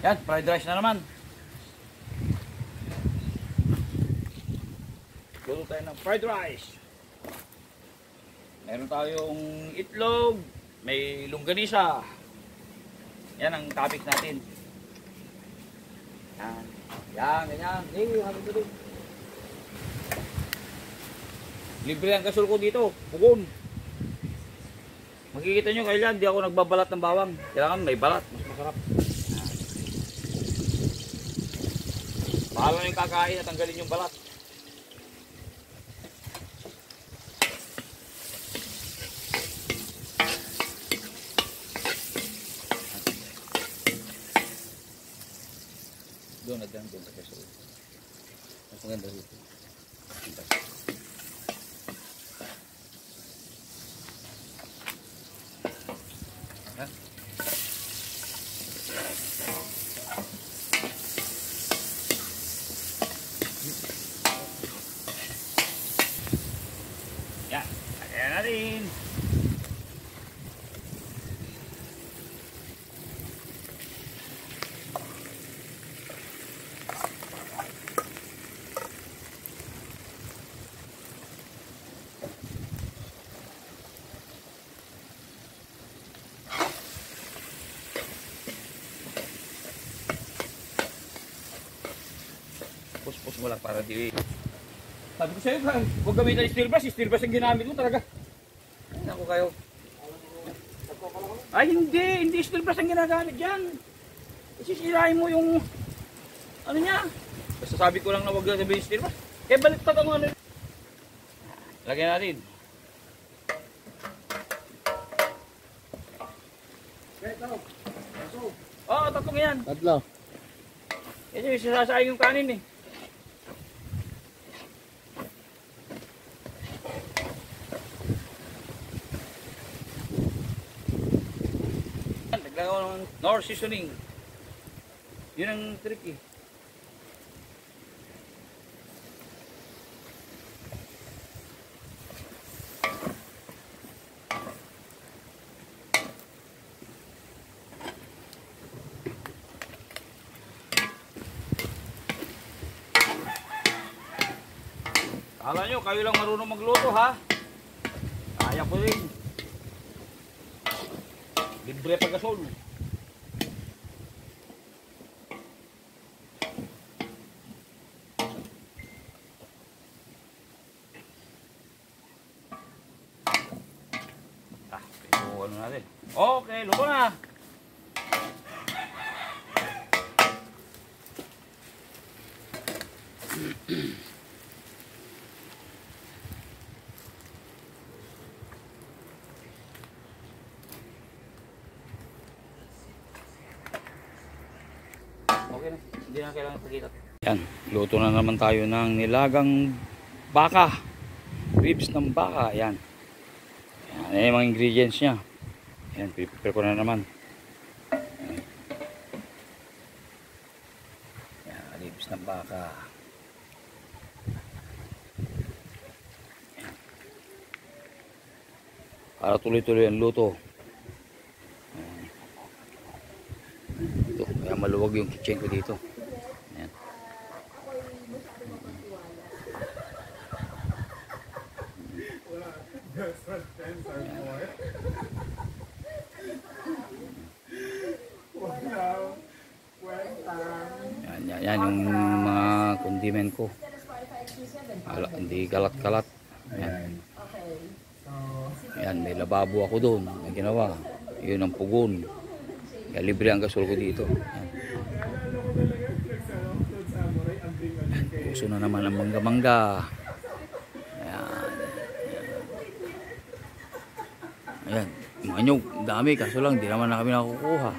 Yan, fried rice na naman. Luto tayo ng fried rice. Meron tayong itlog, may longganisa. Yan ang topic natin. Yan. Yan, ganyan. Hey, habang tuloy. Libre ang gasol ko dito. Pugon. Makikita nyo kailan, di ako nagbabalat ng bawang. Kailangan may balat. Mas masarap. Paano yung kakain at tanggalin yung balat. Doon na dyan, doon sa gasol. Mas maganda dito. Yan. Rin. Puspos mo lang para di... Sabi ko sa'yo, huwag gamitin ng steel brush. Steel brush ang ginamit mo talaga. Kayo. Ay, hindi. Hindi steel brush ang ginagamit dyan. Isisirain mo yung... Ano niya? Basta sabi ko lang na huwag gamitin steel brush. Kaya baliktad ang ano. Lagyan natin. Oo, oh, tatlong yan. Tatlo. Yan yung sasayang yung kanin eh. Naglagay ko ng Nor seasoning. Yun ang trick eh. Kala nyo, kayo lang marunong magluto ha? Kaya ko rin. Libre pagkasol. Ah, pero ano natin. Okay, luto na. Okay na. Hindi na kailangan pagkita. Yan. Luto na naman tayo ng nilagang baka. Ribs ng baka. Yan. Yan. Yan yung mga ingredients niya. Yan. Prepare ko na naman. Yan. Yan. Ribs ng baka. Yan. Para tuloy-tuloy ang luto. Ito, maluwag yung kitchen ko dito. Ayan. Yan, yan, yan yung mga condiment ko. Ala, hindi kalat-kalat. Yan. Yan, may lababo ako doon. May ginawa. Yun ang pugon. Kaya libre ang gasol ko dito. Yan. Puso na naman ang mangga-mangga. Ayan. Ayan. Mga nyog, dami. Kaso lang, di naman na kami nakukuha.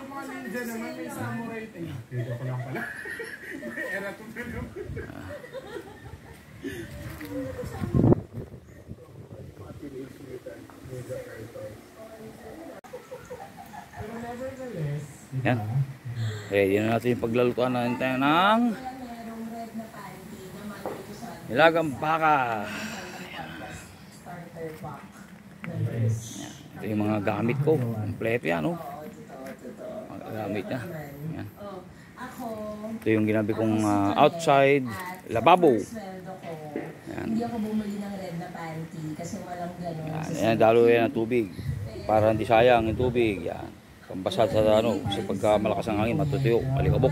Yan. Ready na natin yung paglalutuan natin tayo ng nilagang baka. Yan. Ito yung mga gamit ko. Kompleto yan, oh. Mga gamit niya. Yan. Ito yung ginabi kong Tonel outside lababo. Yan. hindi ako bumili ng red na panty kasi walang ganun. Yan, sa ayan, dalo yan ng tubig. Para hindi sayang yung tubig. Yan. Pambasad sa ano, kasi pagka malakas ang hangin, matutuyo, alikabok.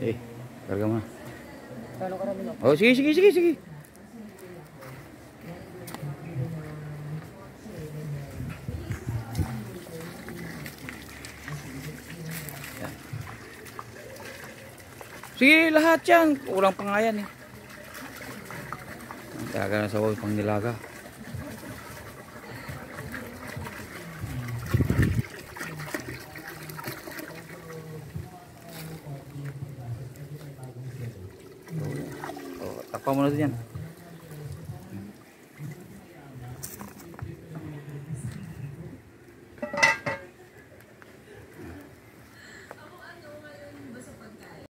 Eh, karga mo na. Oh, sige, sige, sige, sige. Sige, lahat yan. Kulang pa nga yan eh. Talaga na sa wall pang nilaga. Oh, takpa mo